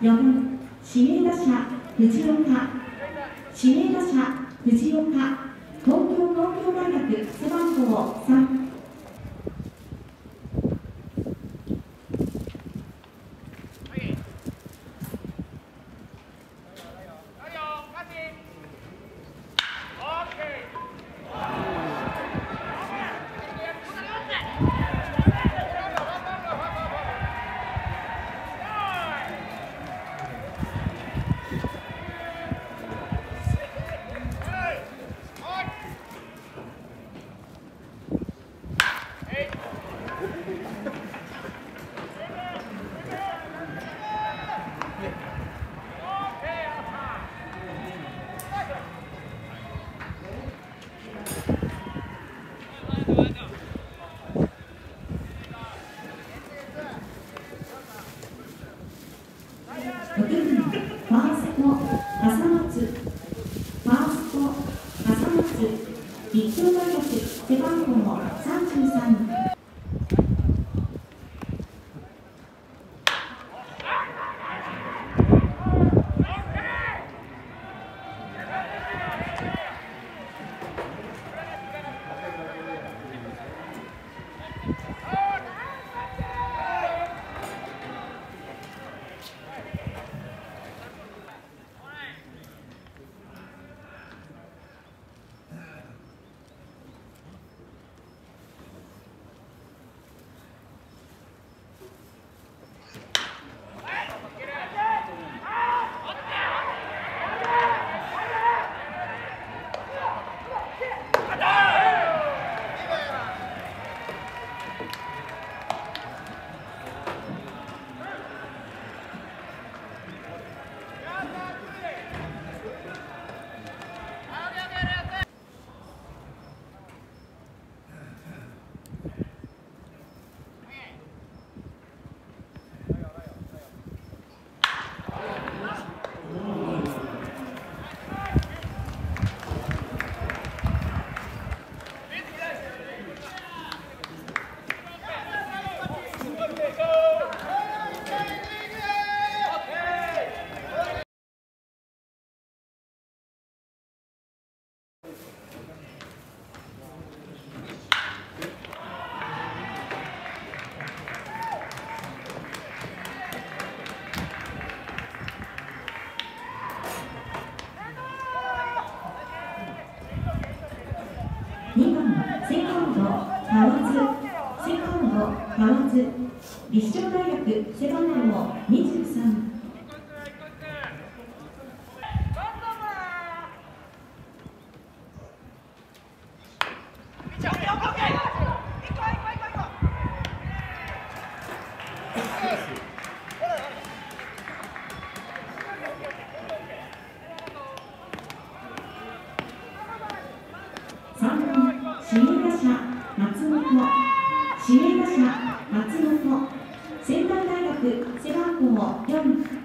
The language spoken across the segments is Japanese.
4番指名打者藤岡。背番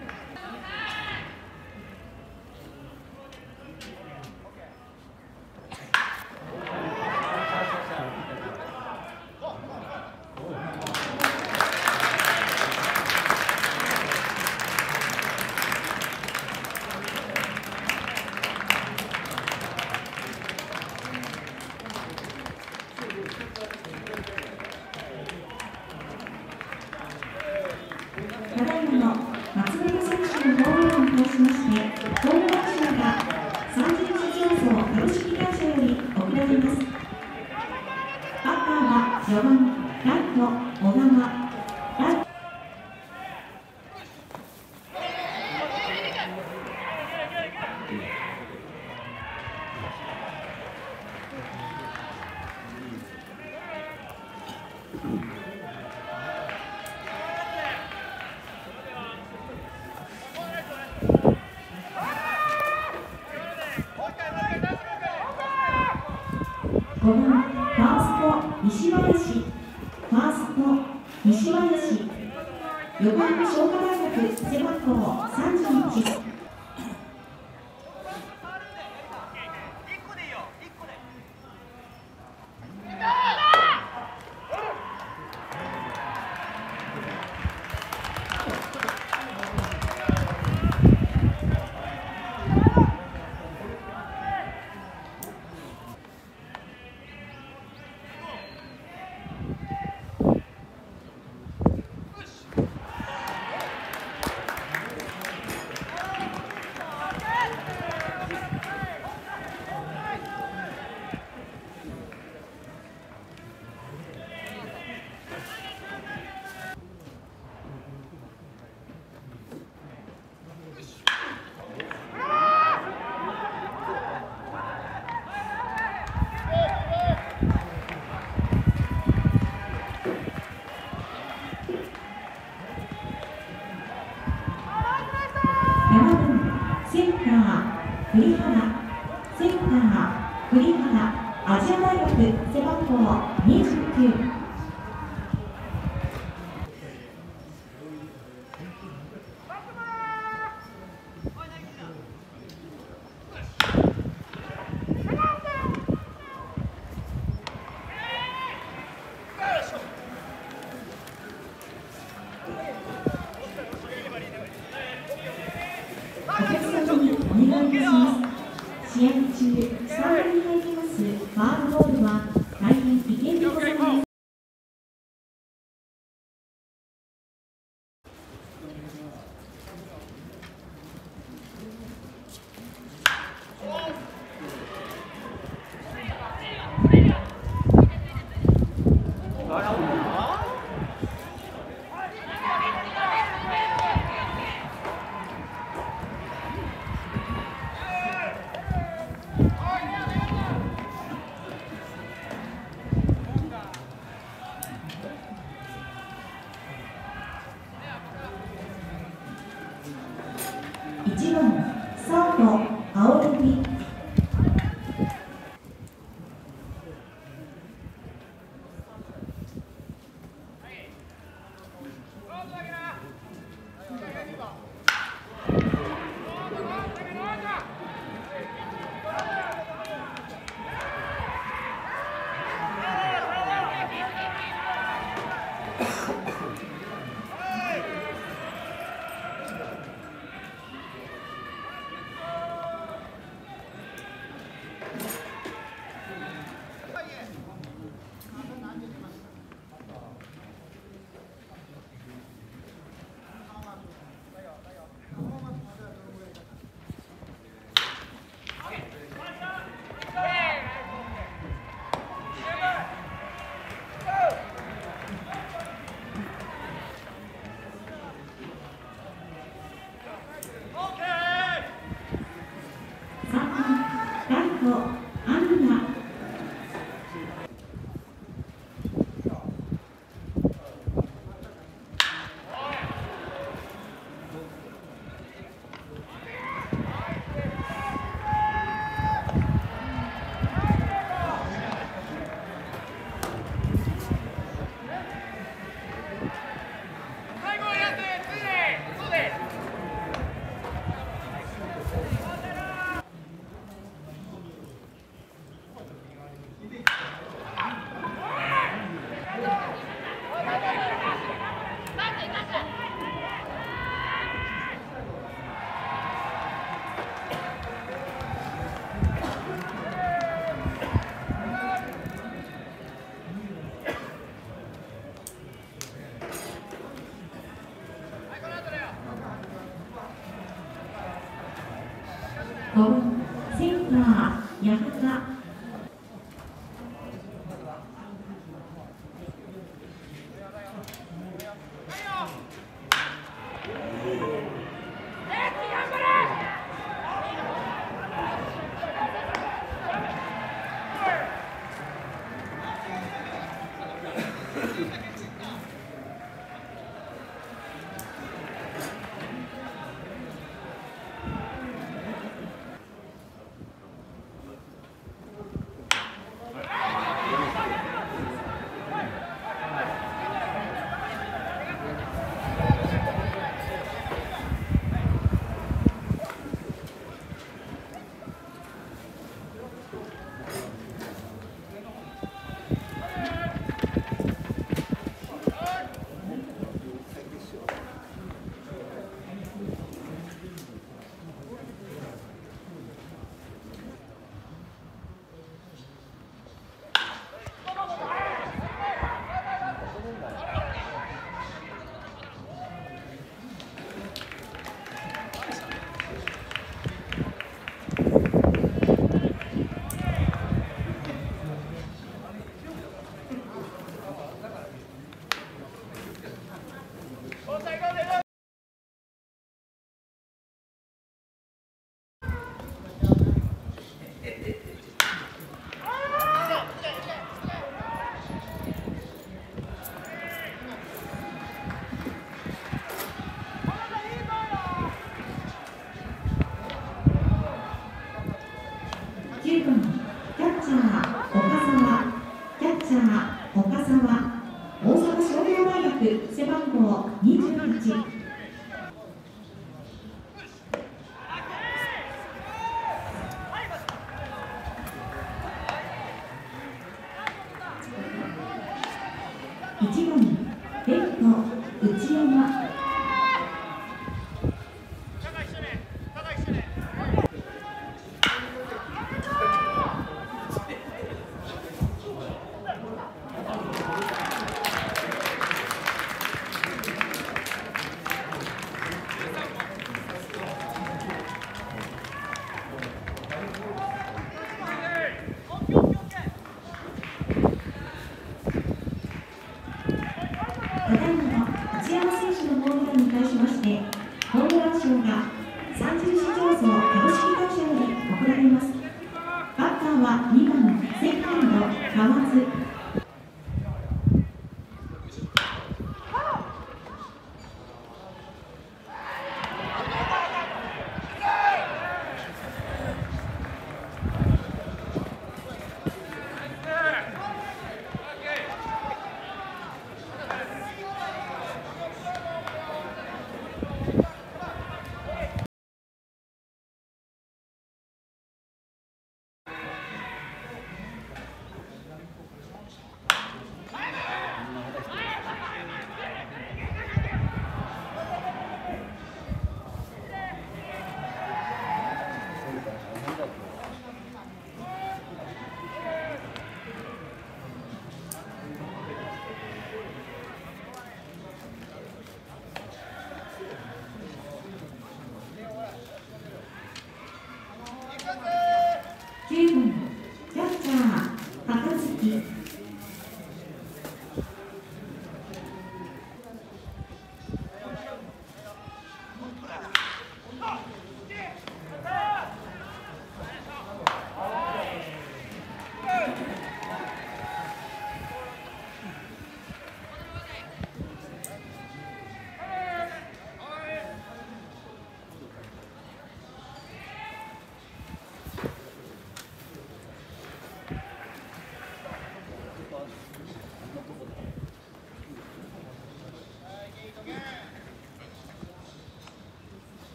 E tinha um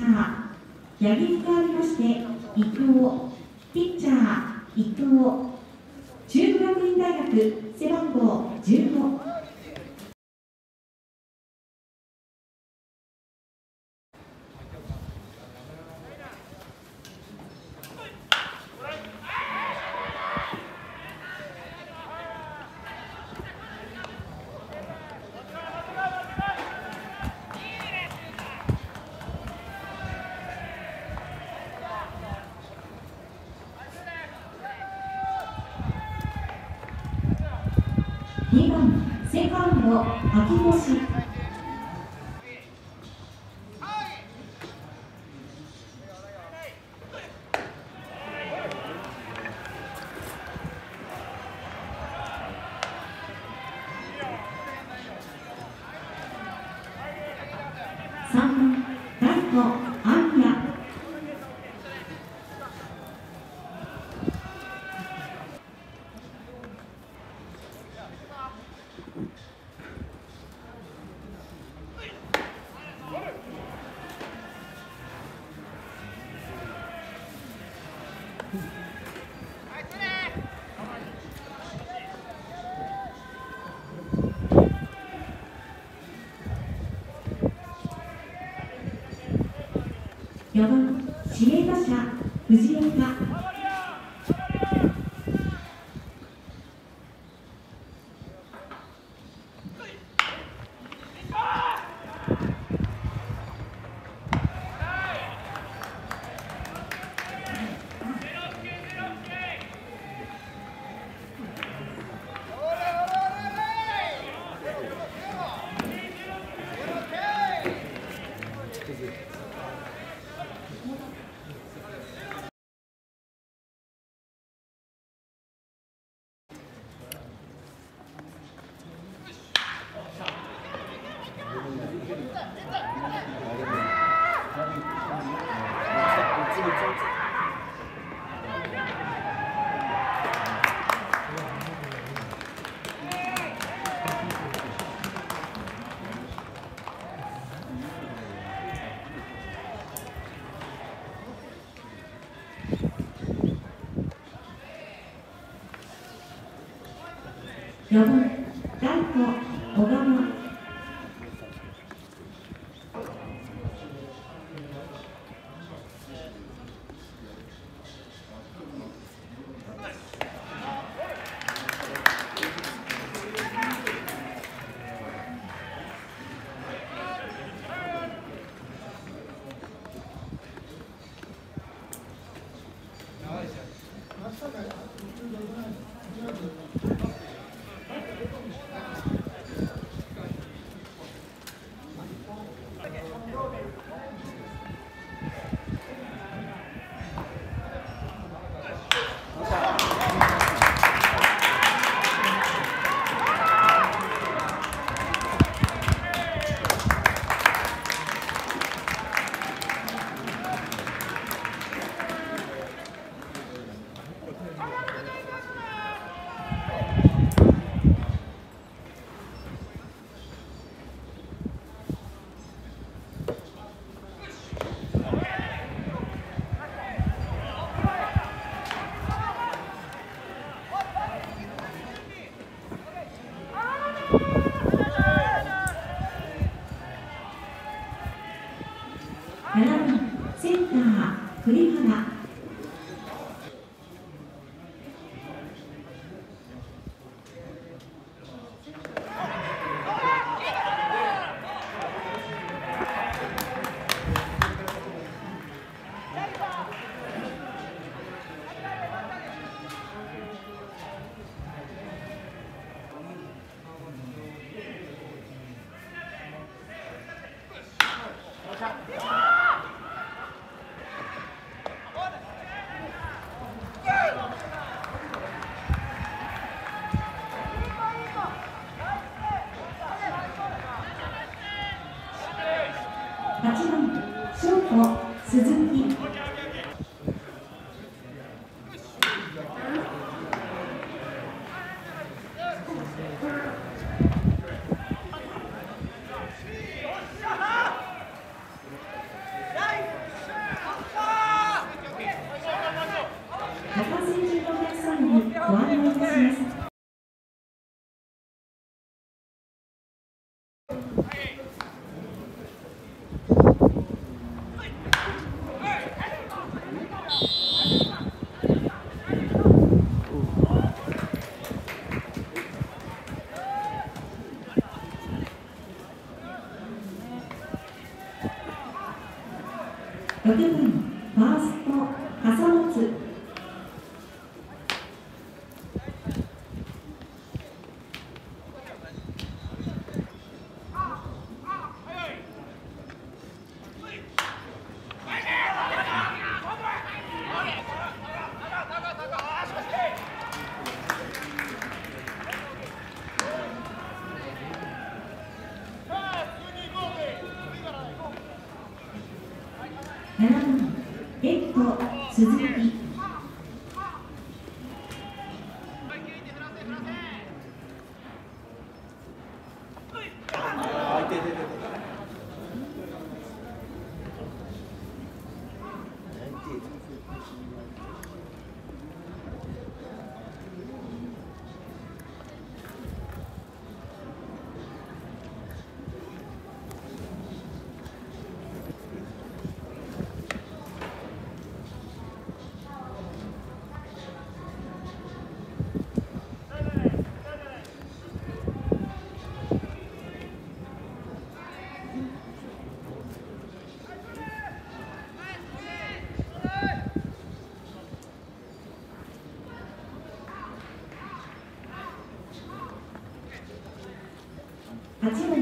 やり、射撃がありまして、移をの秋越 music. 4番ラ6番ファースト笠松8番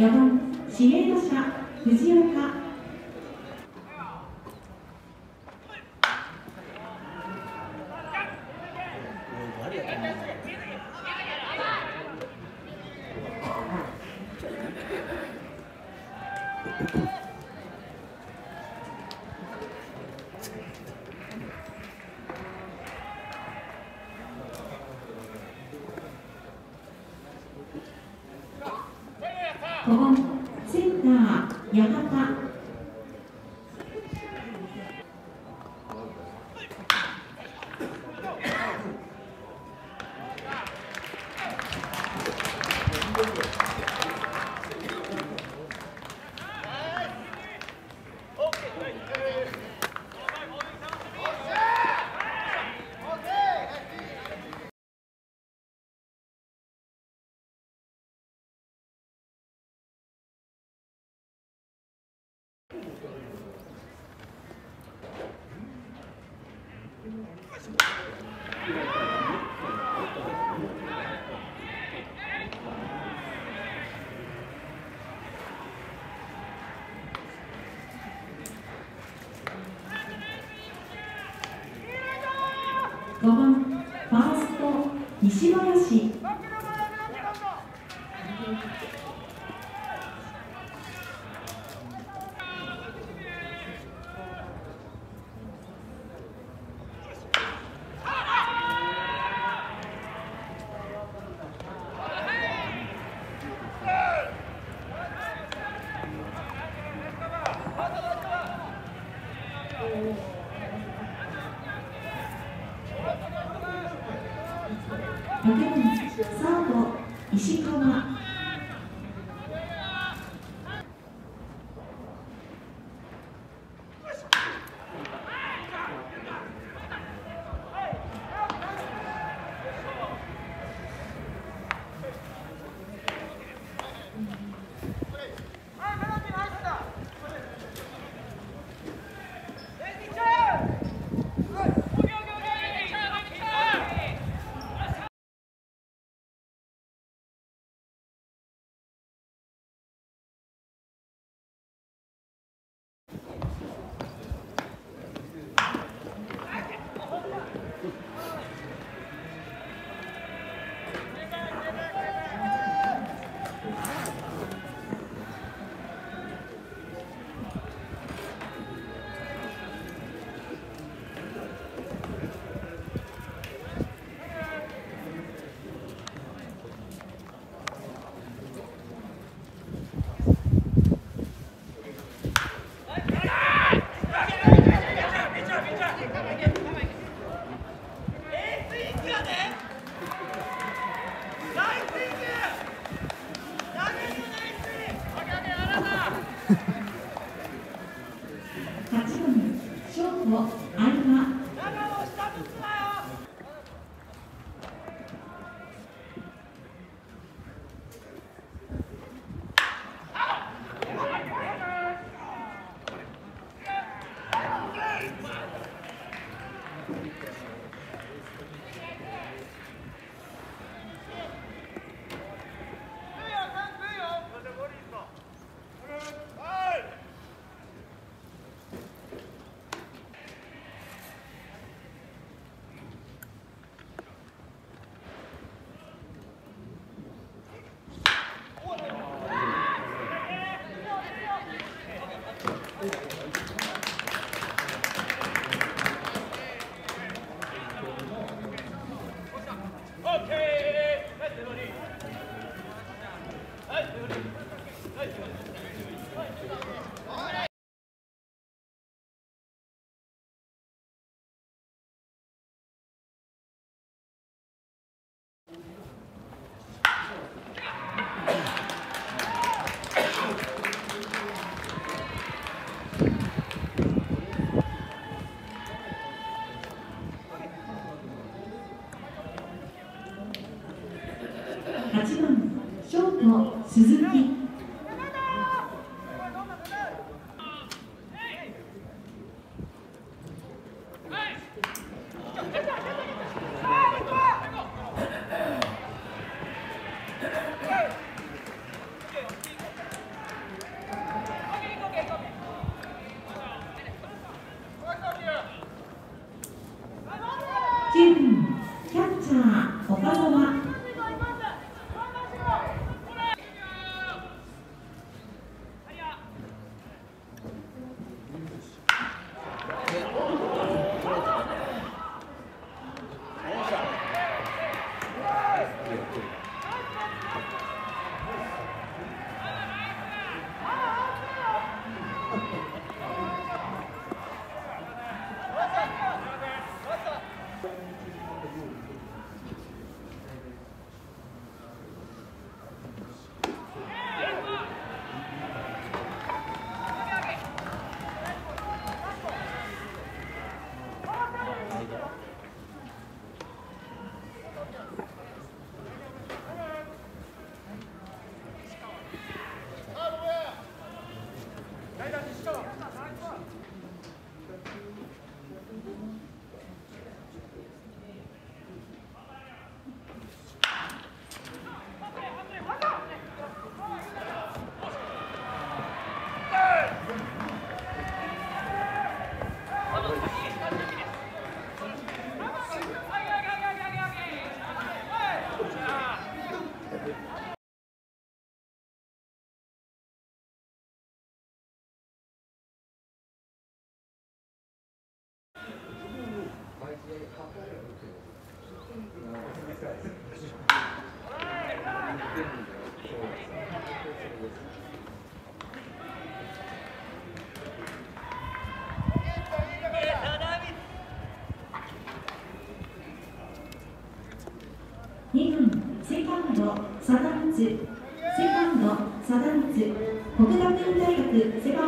4番指名打者藤岡5番センター八幡5番ファースト西林鈴木 c'est pas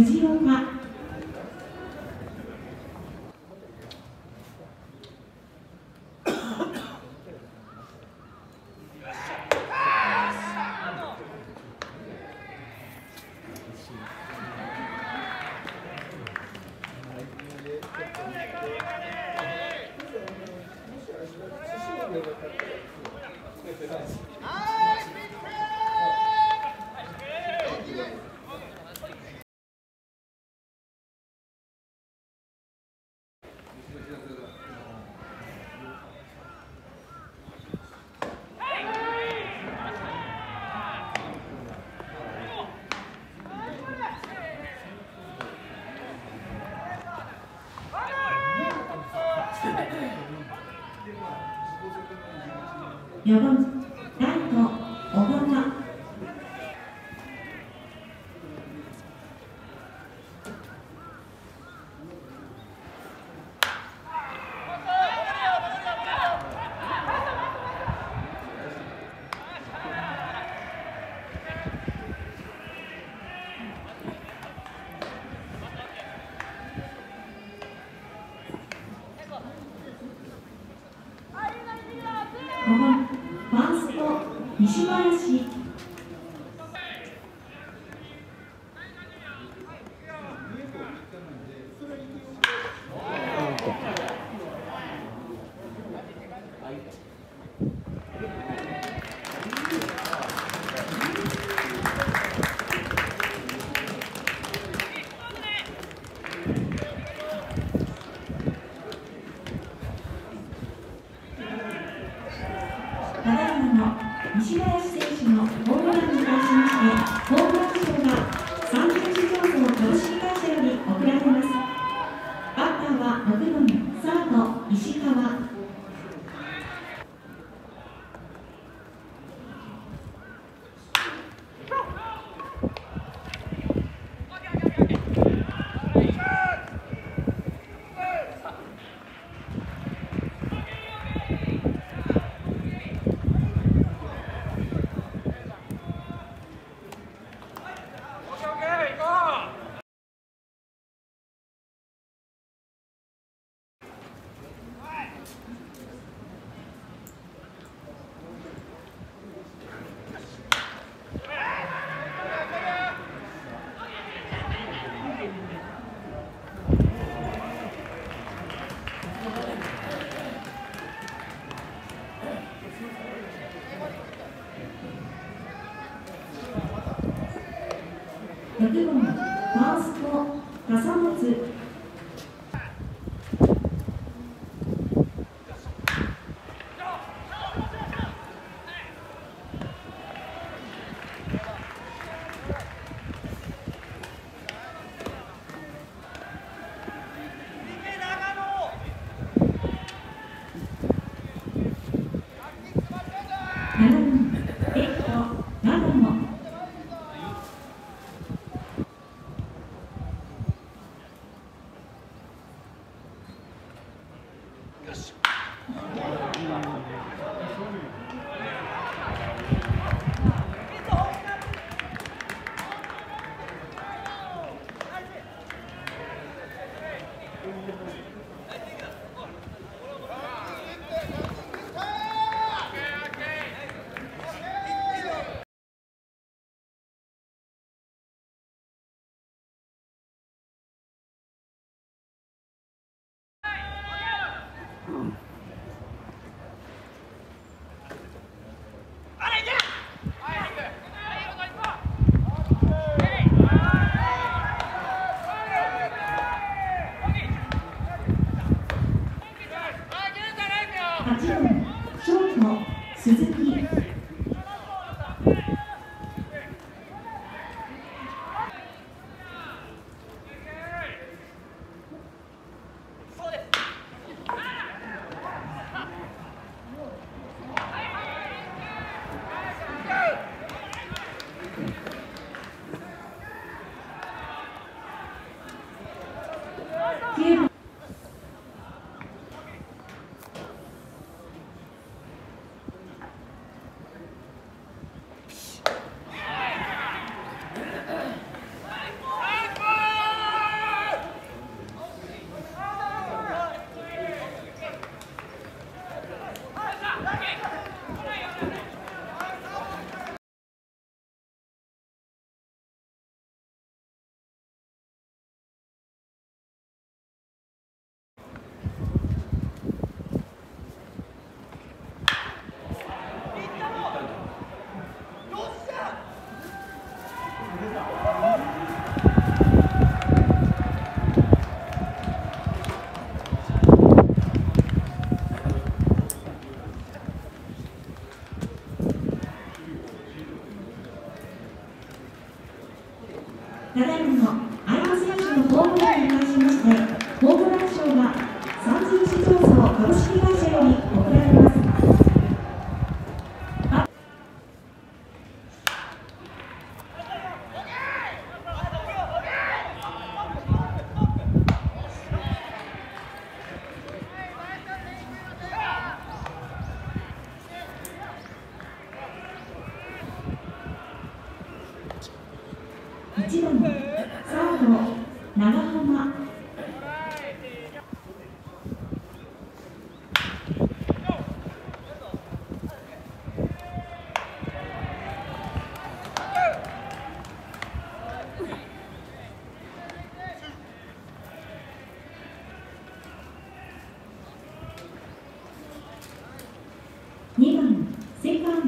Pues ¡Gracias! 여러분 6番マースト笠松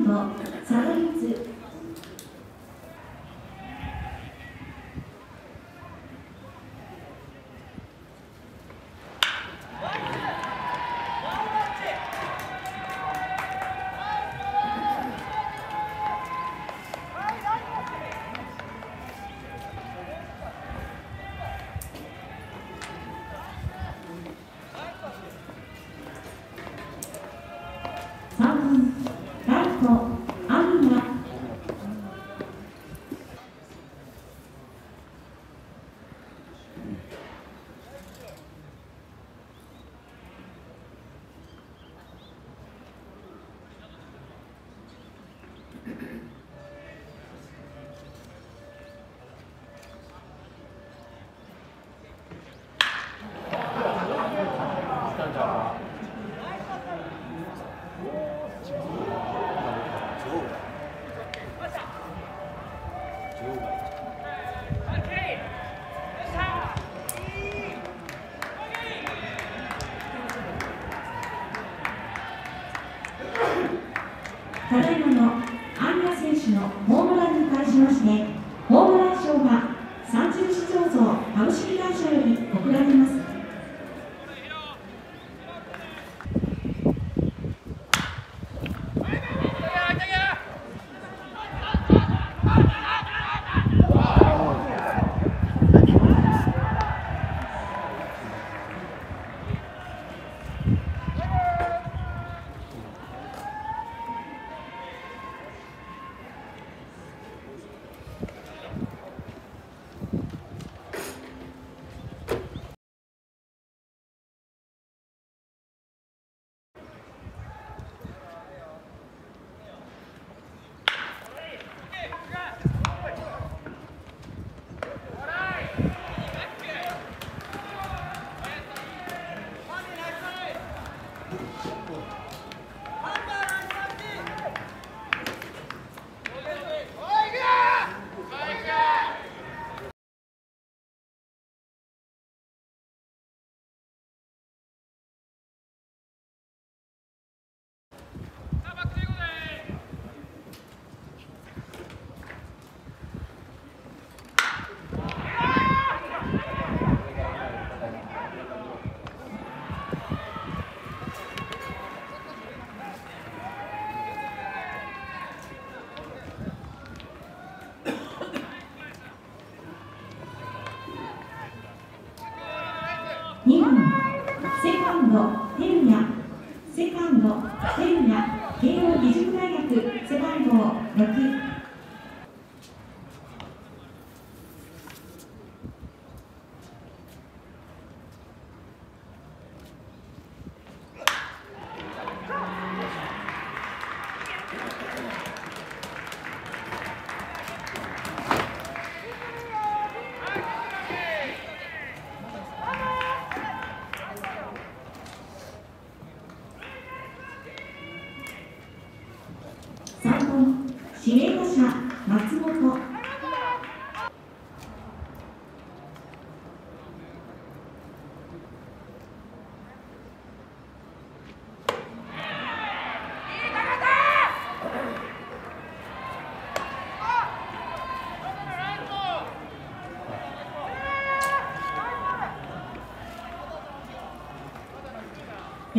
セカンド佐田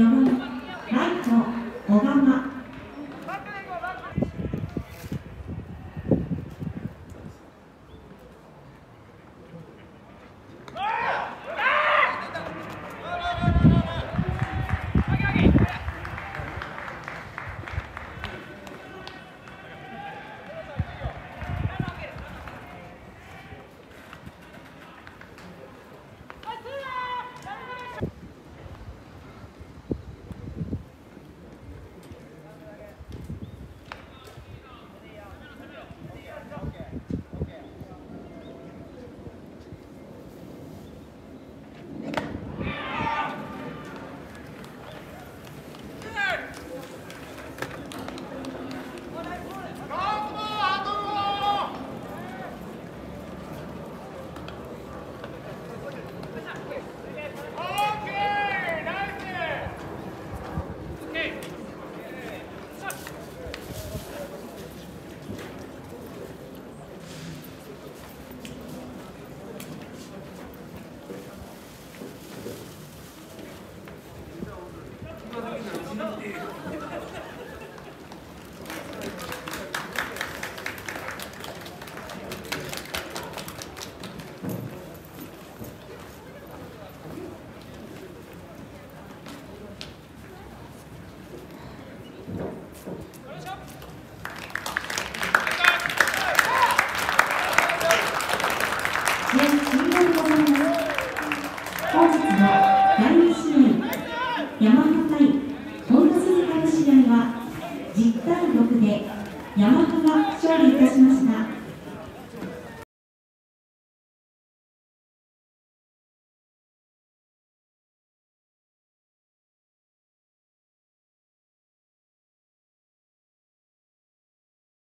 Namaste.